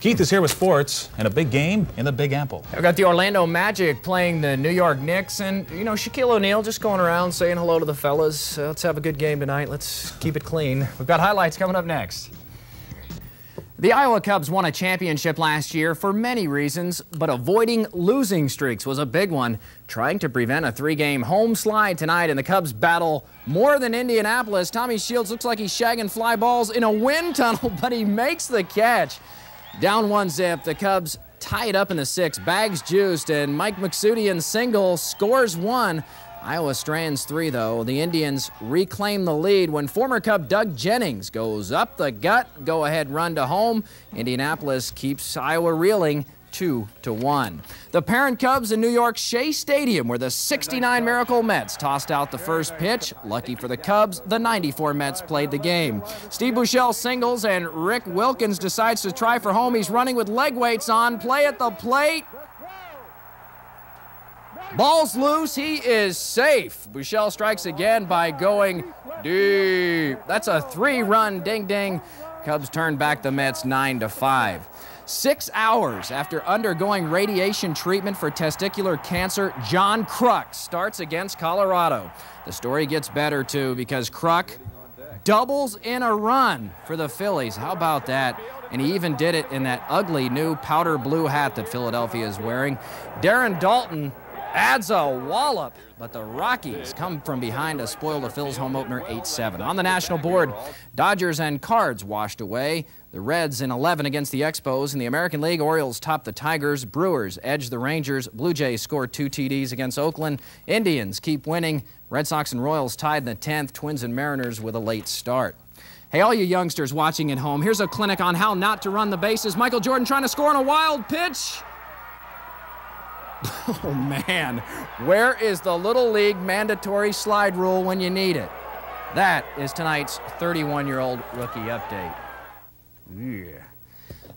Keith is here with sports and a big game in the Big Apple. I've got the Orlando Magic playing the New York Knicks, and you know Shaquille O'Neal just going around saying hello to the fellas. Uh, let's have a good game tonight. Let's keep it clean. We've got highlights coming up next. The Iowa Cubs won a championship last year for many reasons, but avoiding losing streaks was a big one. Trying to prevent a three-game home slide tonight, and the Cubs battle more than Indianapolis. Tommy Shields looks like he's shagging fly balls in a wind tunnel, but he makes the catch. Down one zip, the Cubs tie it up in the sixth. Bags juiced, and Mike Maksudian single scores one. Iowa strands three, though. The Indians reclaim the lead when former Cub Doug Jennings goes up the gut, go ahead run to home. Indianapolis keeps Iowa reeling 2 to 1. The parent Cubs in New York's Shea Stadium where the 69 Miracle Mets tossed out the first pitch. Lucky for the Cubs, the 94 Mets played the game. Steve Buechele singles and Rick Wilkins decides to try for home. He's running with leg weights on. Play at the plate. Ball's loose. He is safe. Buechele strikes again by going deep. That's a three-run ding-ding. Cubs turn back the Mets 9 to 5. Six hours after undergoing radiation treatment for testicular cancer, John Kruk starts against Colorado. The story gets better, too, because Kruk doubles in a run for the Phillies. How about that? And he even did it in that ugly new powder blue hat that Philadelphia is wearing. Darren Daulton adds a wallop, but the Rockies come from behind to spoil the Phils home opener 8-7. On the national board, Dodgers and Cards washed away. The Reds in 11 against the Expos. In the American League, Orioles top the Tigers. Brewers edge the Rangers. Blue Jays score two TDs against Oakland. Indians keep winning. Red Sox and Royals tied in the 10th. Twins and Mariners with a late start. Hey, all you youngsters watching at home, here's a clinic on how not to run the bases. Michael Jordan trying to score on a wild pitch. Oh, man. Where is the Little League mandatory slide rule when you need it? That is tonight's 31-year-old rookie update. Yeah.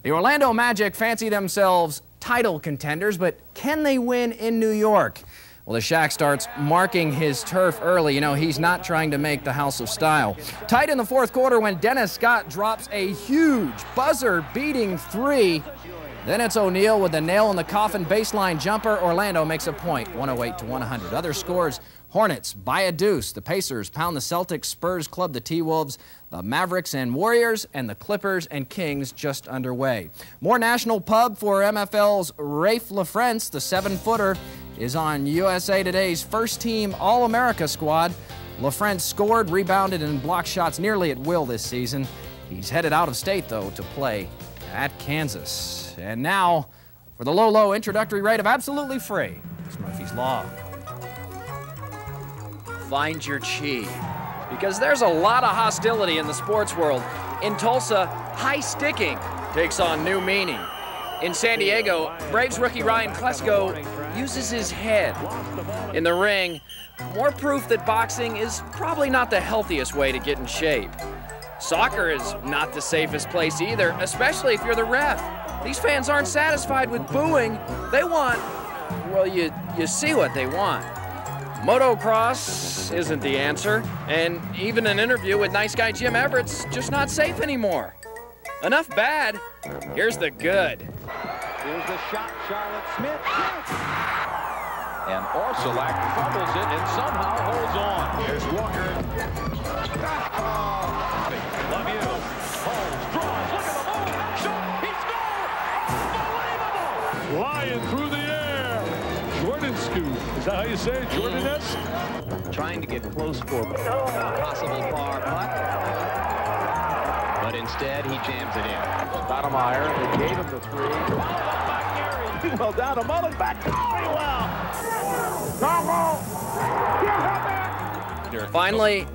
The Orlando Magic fancy themselves title contenders, but can they win in New York? Well, the Shaq starts marking his turf early. You know, he's not trying to make the house of style. Tight in the fourth quarter when Dennis Scott drops a huge buzzer-beating three then it's O'Neal with the nail in the coffin baseline jumper. Orlando makes a point, 108 to 100. Other scores, Hornets by a deuce. The Pacers pound the Celtics, Spurs club the T-Wolves, the Mavericks and Warriors, and the Clippers and Kings just underway. More national pub for MFL's Raef LaFrentz, the seven-footer, is on USA Today's first-team All-America squad. LaFrentz scored, rebounded, and blocked shots nearly at will this season. He's headed out of state, though, to play at Kansas. And now, for the low, low introductory rate of absolutely free, it's Murphy's Law. Find your chi. Because there's a lot of hostility in the sports world. In Tulsa, high sticking takes on new meaning. In San Diego, Braves rookie Ryan Klesko uses his head. In the ring, more proof that boxing is probably not the healthiest way to get in shape. Soccer is not the safest place either, especially if you're the ref. These fans aren't satisfied with booing. They want, well, you, you see what they want. Motocross isn't the answer, and even an interview with nice guy Jim Everett's just not safe anymore. Enough bad, here's the good. Here's the shot, Charlotte Smith. And Orsulak fumbles it and somehow holds on. Here's Walker. Oh, love you. Holmes draws. Jordan. Is that how you say it? Jordan S? Trying to get close for a possible far putt. But instead, he jams it in. Stoudamire, they gave him the three. Well down to Mullen, back oh, to well. Finally,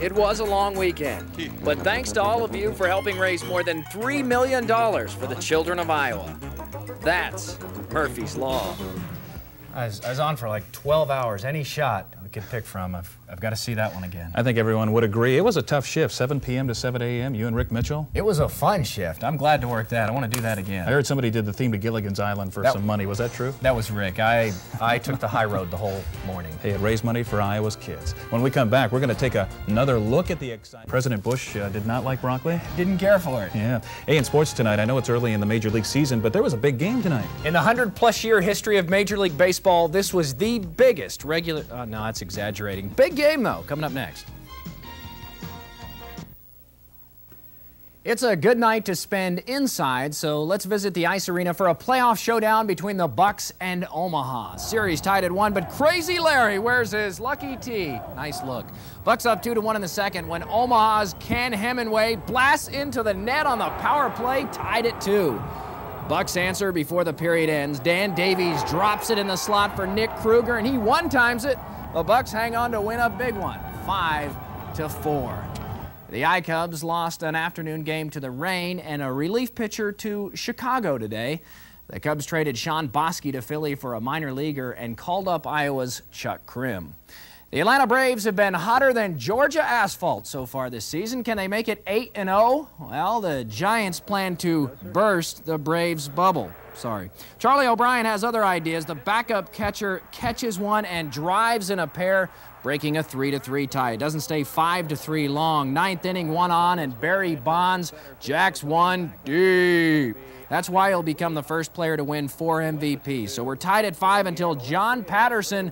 it was a long weekend, but thanks to all of you for helping raise more than $3 million for the children of Iowa. That's Murphy's Law. I was, I was on for like 12 hours. Any shot, I could pick from. I've, I've got to see that one again. I think everyone would agree. It was a tough shift, 7 p.m. to 7 a.m. You and Rick Mitchell. It was a fun shift. I'm glad to work that. I want to do that again. I heard somebody did the theme to Gilligan's Island for That- some money. Was that true? That was Rick. I, I took the high road the whole morning. Hey, it raised money for Iowa's kids. When we come back, we're going to take a, another look at the exciting. President Bush uh, did not like broccoli. Didn't care for it. Yeah. Hey, in sports tonight, I know it's early in the Major League season, but there was a big game tonight. In the 100 plus year history of Major League Baseball, this was the biggest regular. Uh, no, that's exaggerating. Big game, though, coming up next. It's a good night to spend inside, so let's visit the ice arena for a playoff showdown between the Bucks and Omaha. Series tied at one, but Crazy Larry wears his lucky tee. Nice look. Bucks up two to one in the second when Omaha's Ken Hemingway blasts into the net on the power play, tied at two. Bucks answer before the period ends. Dan Davies drops it in the slot for Nick Kruger, and he one times it. The Bucks hang on to win a big one, five to four. The iCubs lost an afternoon game to the Rain and a relief pitcher to Chicago today. The Cubs traded Shawn Boskie to Philly for a minor leaguer and called up Iowa's Chuck Crim. The Atlanta Braves have been hotter than Georgia asphalt so far this season. Can they make it 8 and 0? Well, the Giants plan to burst the Braves bubble. Sorry. Charlie O'Brien has other ideas. The backup catcher catches one and drives in a pair, breaking a 3 to 3 tie. It doesn't stay 5 to 3 long. Ninth inning, one on, and Barry Bonds jacks one deep. That's why he'll become the first player to win four MVPs. So we're tied at five until John Patterson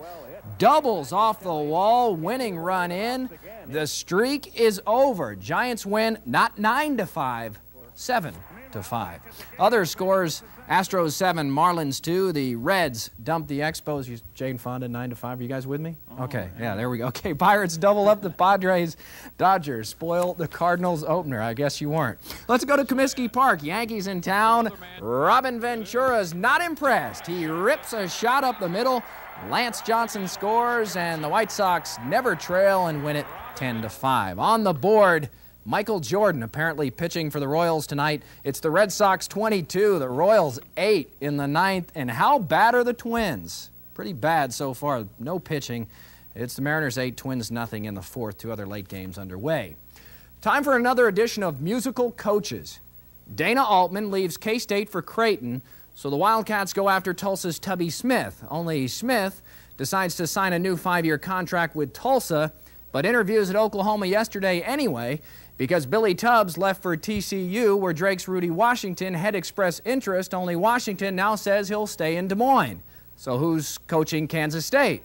doubles off the wall, winning run in. The streak is over. Giants win not nine to five, seven to five. Other scores: Astros seven, Marlins two. The Reds dump the Expos. Jane Fonda nine to five. Are you guys with me? Oh, okay, yeah, there we go. Okay, Pirates double up the Padres. Dodgers spoil the Cardinals opener. I guess you weren't. Let's go to Comiskey Park. Yankees in town. Robin Ventura's not impressed. He rips a shot up the middle. Lance Johnson scores, and the White Sox never trail and win it 10 to 5. On the board, Michael Jordan apparently pitching for the Royals tonight. It's the Red Sox 22, the Royals 8 in the ninth. And how bad are the Twins? Pretty bad so far. No pitching. It's the Mariners 8, Twins nothing in the fourth. Two other late games underway. Time for another edition of Musical Coaches. Dana Altman leaves K State for Creighton, so the Wildcats go after Tulsa's Tubby Smith. Only Smith decides to sign a new five year contract with Tulsa, but interviews at Oklahoma yesterday anyway because Billy Tubbs left for TCU, where Drake's Rudy Washington had expressed interest, only Washington now says he'll stay in Des Moines. So who's coaching Kansas State?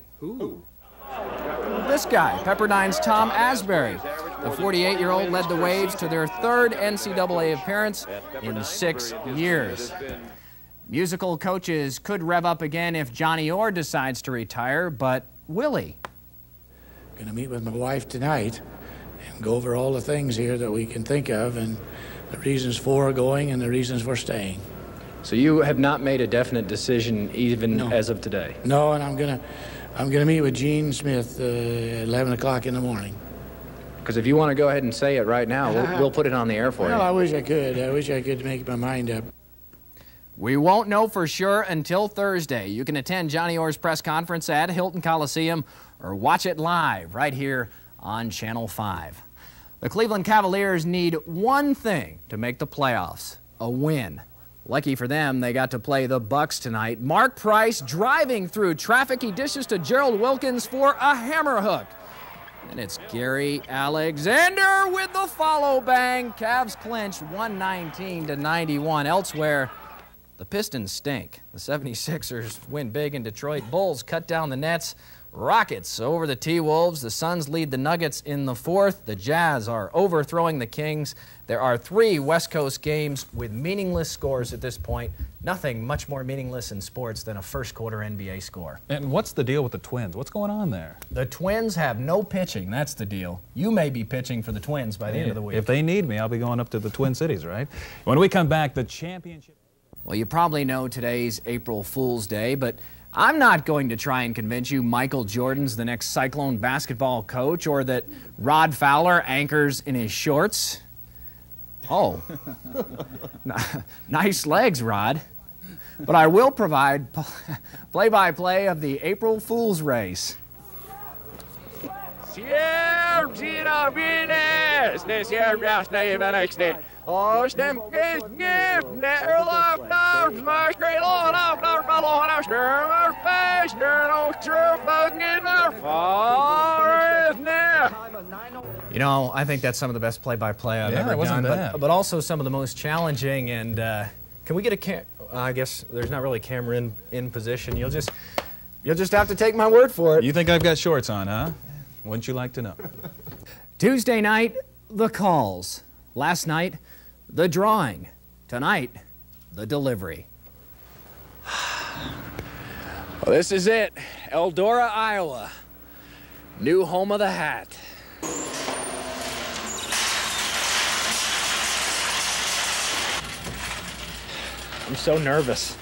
This guy, Pepperdine's Tom Asbury. The 48 year old led the Waves to their third NCAA appearance in six years. Musical coaches could rev up again if Johnny Orr decides to retire, but will he? Going to meet with my wife tonight and go over all the things here that we can think of and the reasons for going and the reasons for staying. So you have not made a definite decision even No. as of today? No, and I'm going to I'm going to meet with Gene Smith uh, at 11 o'clock in the morning. Because if you want to go ahead and say it right now, we'll, we'll put it on the air for Well, I wish I could. I wish I could make my mind up. We won't know for sure until Thursday. You can attend Johnny Orr's press conference at Hilton Coliseum or watch it live right here on Channel 5. The Cleveland Cavaliers need one thing to make the playoffs a win. Lucky for them, they got to play the Bucks tonight. Mark Price driving through traffic. He dishes to Gerald Wilkins for a hammer hook. And it's Gary Alexander with the follow bang. Cavs clinch 119 to 91. Elsewhere, the Pistons stink. The 76ers win big in Detroit. Bulls cut down the Nets. Rockets over the T Wolves. The Suns lead the Nuggets in the fourth. The Jazz are overthrowing the Kings. There are three West Coast games with meaningless scores at this point. Nothing much more meaningless in sports than a first quarter NBA score. And what's the deal with the Twins? What's going on there? The Twins have no pitching. That's the deal. You may be pitching for the Twins by the end of the week. If they need me, I'll be going up to the Twin Cities, right? When we come back, the championship. Well, you probably know today's April Fool's Day, but I'm not going to try and convince you Michael Jordan's the next Cyclone basketball coach or that Rod Fowler anchors in his shorts. Oh, nice legs, Rod. But I will provide play by play of the April Fool's race. Sierra. Oh, our face, you're no true fucking our far is. You know, I think that's some of the best play-by-play I've Yeah, ever it wasn't done, bad. but, but also some of the most challenging. And uh, can we get a cam? I guess there's not really a camera in, in position. You'll just you'll just have to take my word for it. You think I've got shorts on, huh? Wouldn't you like to know? Tuesday night, the calls. Last night, the drawing. Tonight, the delivery. Well, this is it. Eldora, Iowa. New home of the hat. I'm so nervous.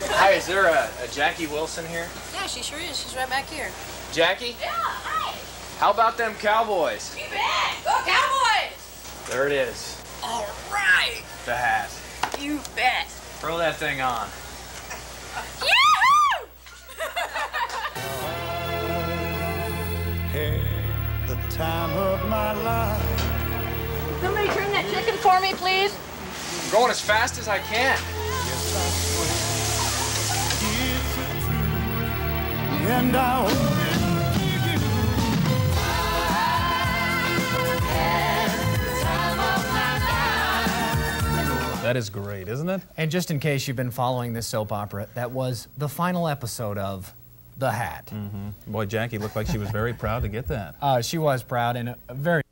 Hi, is there a, a Jackie Wilson here? Yeah, she sure is. She's right back here. Jackie? Yeah, hi. How about them Cowboys? You bet. Go Cowboys. There it is. All right. The hat. You bet. Throw that thing on. Yahoo! Time of my life. Somebody turn that chicken for me, please. I'm going as fast as I can. And I owe it to you. That is great, isn't it? And just in case you've been following this soap opera, that was the final episode of The Hat. Boy, Jackie looked like she was very proud to get that. Uh, she was proud and very